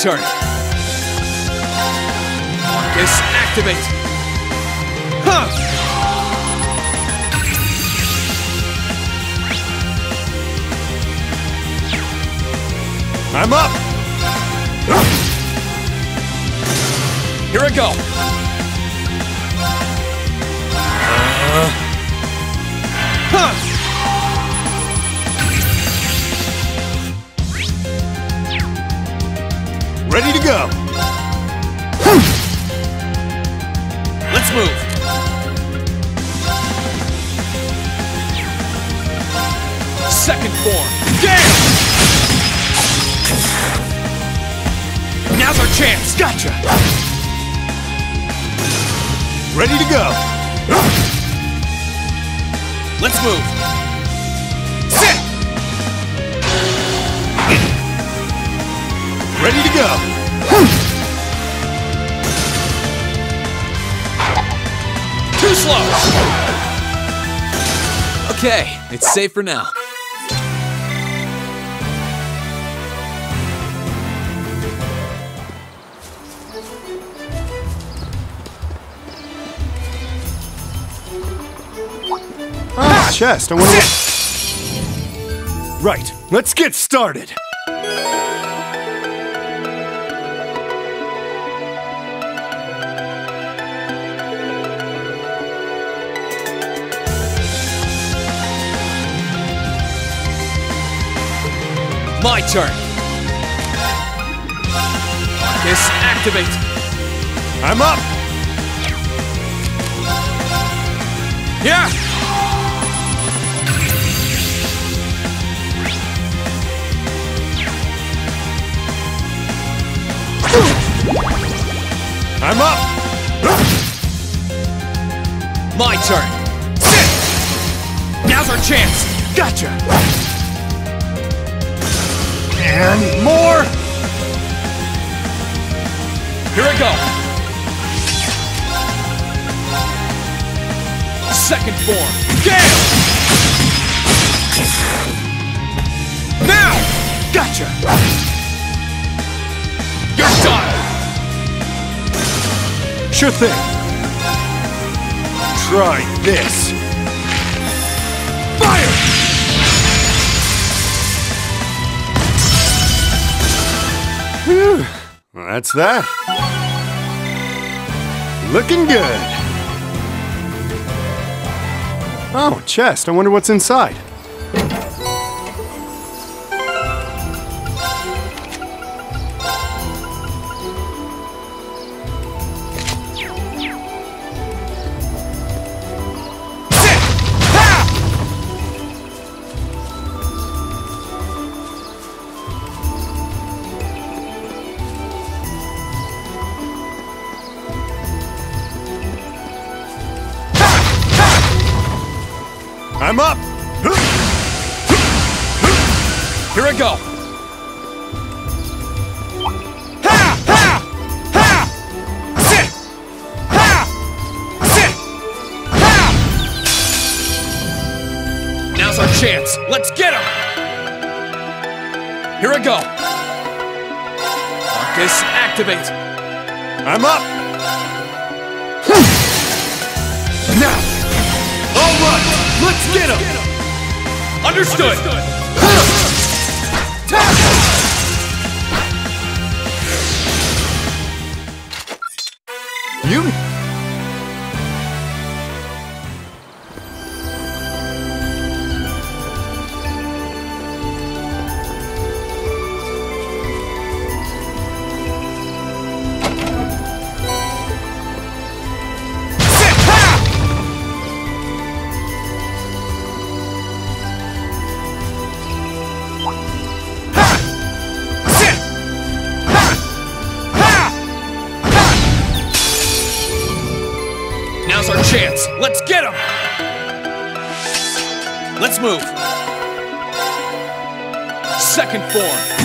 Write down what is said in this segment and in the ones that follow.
turn. ARCUS, activate. Huh. I'm up! Here I go. Uh. Huh. Ready to go! Let's move. Second form. Gale! Now's our chance. Gotcha! Ready to go! Let's move. Sit! Ready to go! Too slow. Okay, it's safe for now. Ah, chest. I what... Right, let's get started! My turn. ARCUS, activate. I'm up! Yeah! I'm up! My turn. Sit! Now's our chance. Gotcha! And more! Here I go. Second form. Gale! Now! Gotcha! You're done! Sure thing. Try this. Well, that's that. Looking good. Oh, chest. I wonder what's inside. I'm up! Here I go. Ha! Ha! Ha! Sit! Ha! Sit! Ha! Now's our chance. Let's get him! Here I go. ARCUS, activate. I'm up! Let's get him! Understood! You.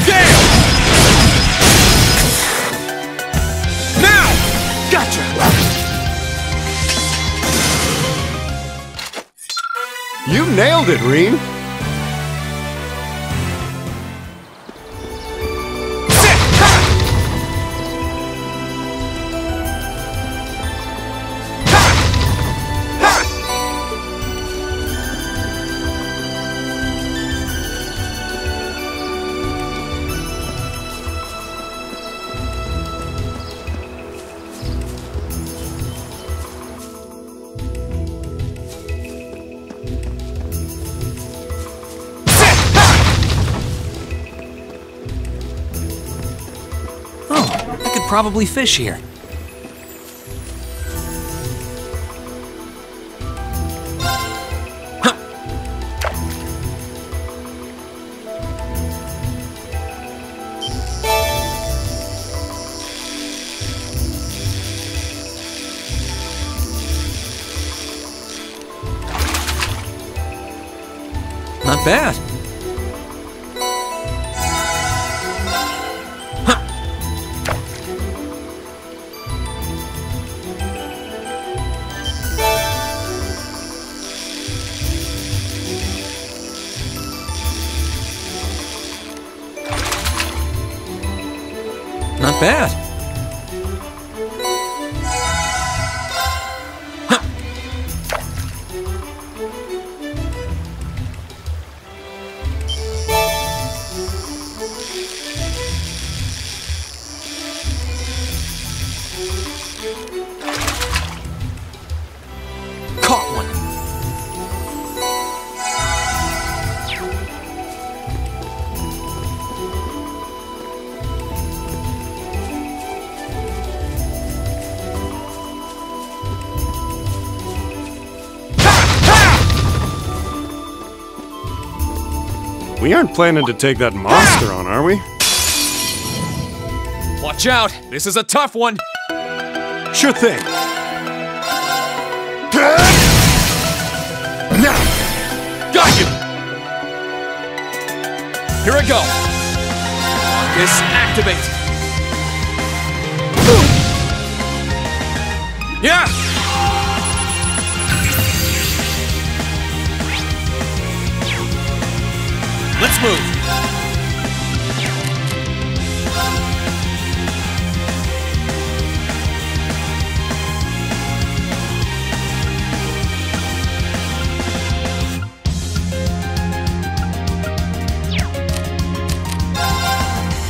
down! Now! Gotcha! You nailed it, Rean! Could probably fish here. Not bad. Bad. We aren't planning to take that monster on, are we? Watch out! This is a tough one! Sure thing. Now! Got you! Here I go! This activate! Yeah! Let's move!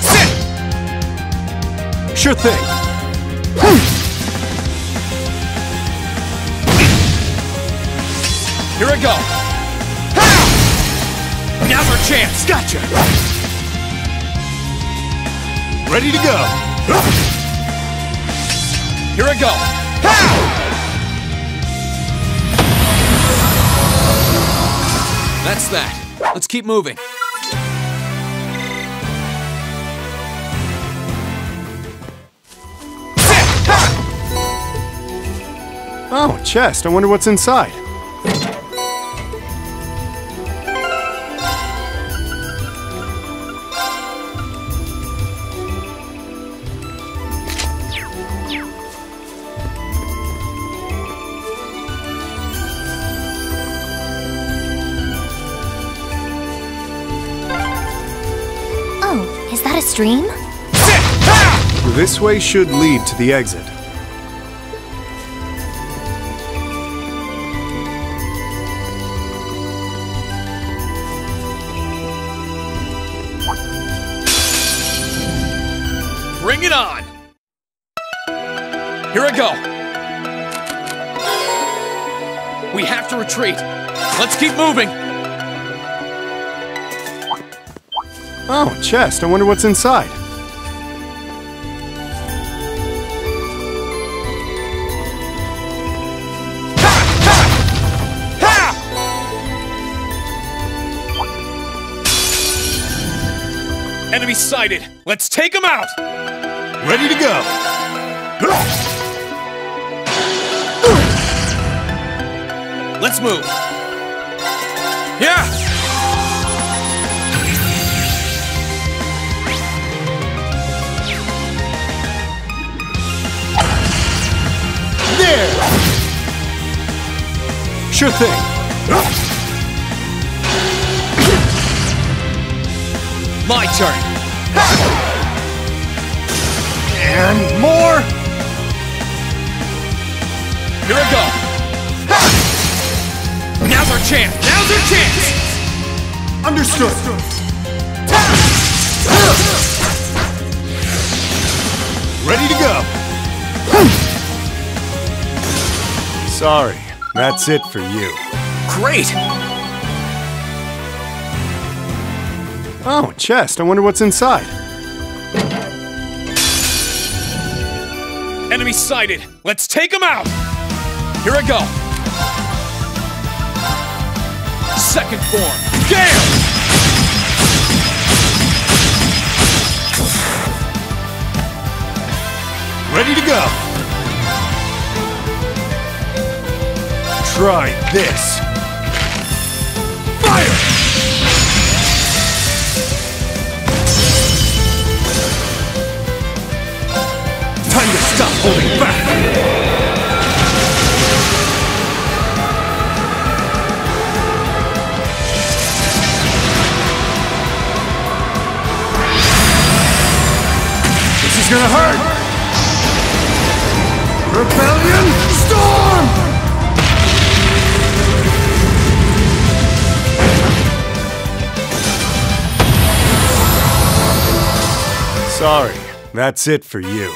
Sit! Sure thing. Here I go! Chance! Gotcha! Ready to go. Here I go! Ha! That's that. Let's keep moving. Oh, chest. I wonder what's inside. Stream? This way should lead to the exit. Bring it on! Here I go! We have to retreat. Let's keep moving! Oh, chest. I wonder what's inside. Enemy sighted! Let's take them out! Ready to go. Let's move! Yeah! there! Sure thing. My turn. And more. Here we go. Now's our chance. Now's our chance. Understood. Understood. Ready to go. Sorry, that's it for you. Great! Oh, chest. I wonder what's inside. Enemy sighted. Let's take him out. Here I go. Second form. Gale! Ready to go. Try this. Fire! Time to stop holding back! This is gonna hurt! Rebellion Storm! Sorry, that's it for you.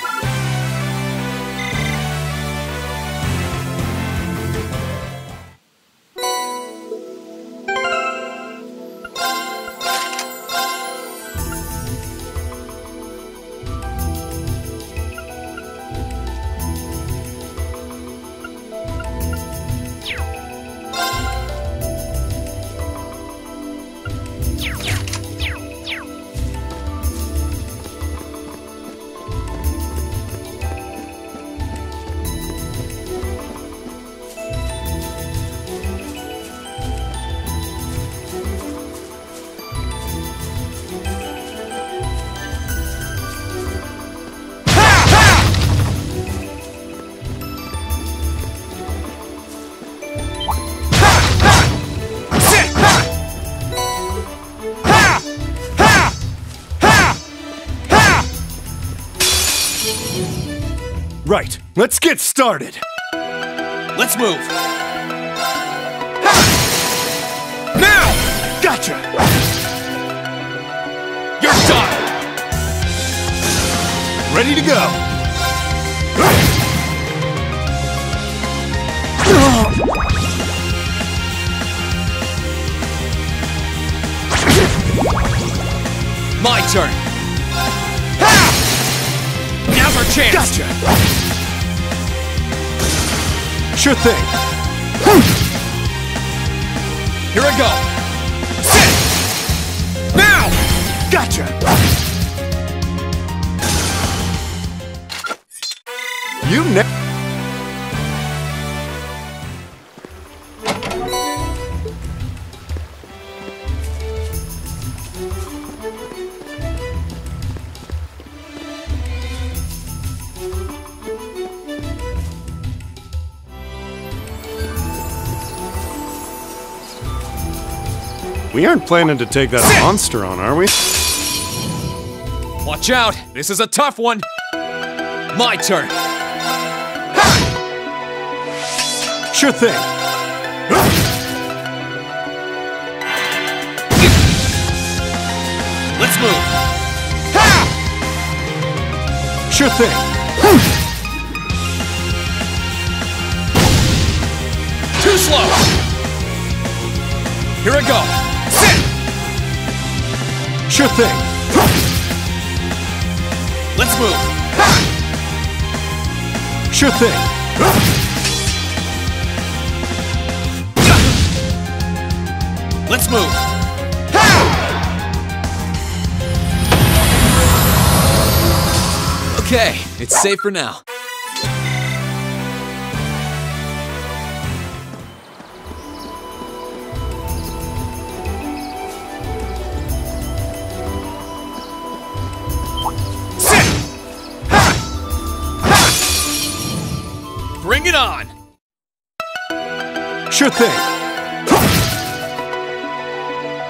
Let's get started. Let's move. Now! Gotcha! You're done! Ready to go. My turn. Now's our chance. Gotcha! Sure thing. Here I go. Sit! Now! Gotcha! You ne- We aren't planning to take that monster on, are we? Watch out! This is a tough one! My turn! Sure thing. Let's move! Sure thing. Too slow! Here I go! Sit! Sure thing. Let's move! Sure thing. Let's move! Okay, it's safe for now. it on! Sure thing.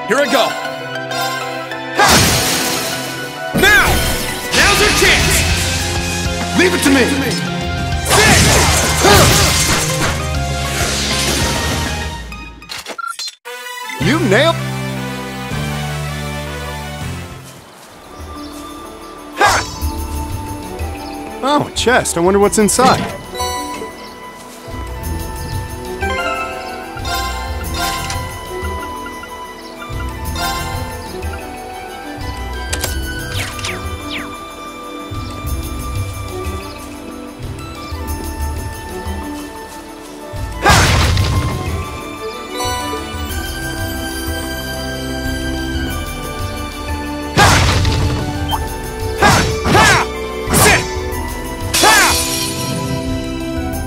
Here I go. Now! Now's your chance! Leave it to me! You nailed... Oh, a chest. I wonder what's inside.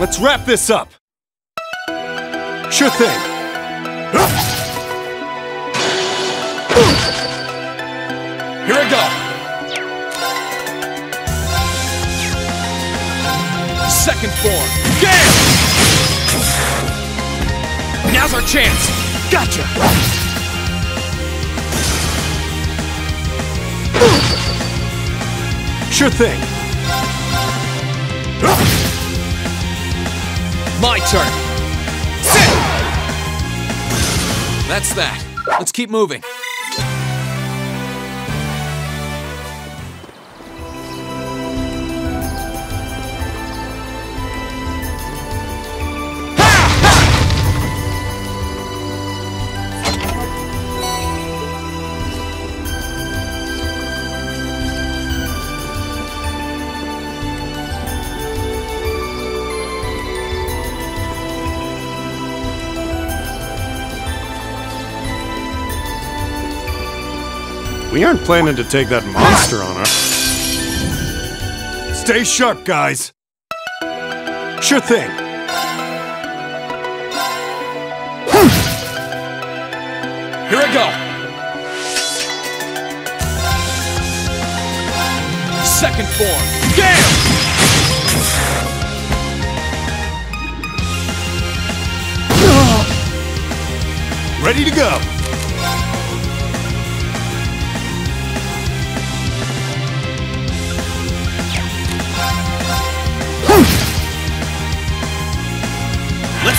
Let's wrap this up. Sure thing. Here I go. Second form. Gale! Now's our chance. Gotcha. Sure thing. My turn. Sit! That's that. Let's keep moving. Planning to take that monster on us. Stay sharp, guys. Sure thing. Here I go. Second form. Gale! Ready to go.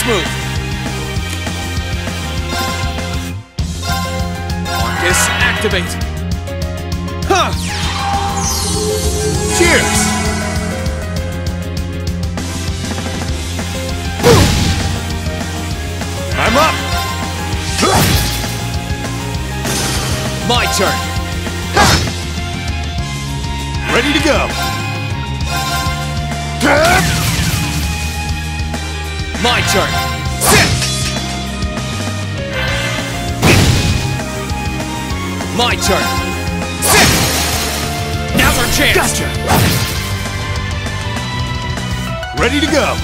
Move. ARCUS, activate. Huh. Cheers. I'm up. My turn. Ready to go. My turn. Sit! My turn. Sit! Now's our chance. Gotcha. Ready to go.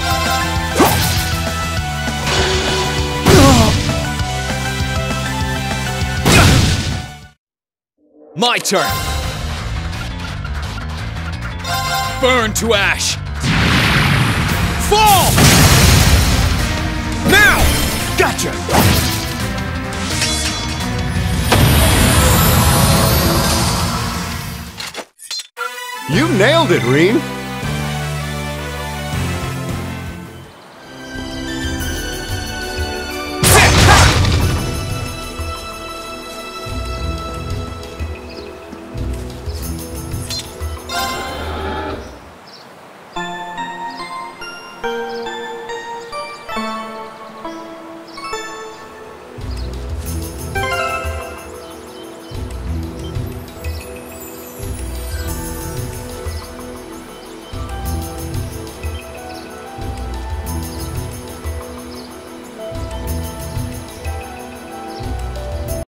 My turn. Burn to ash. Fall! Now! Gotcha. You nailed it, Rean.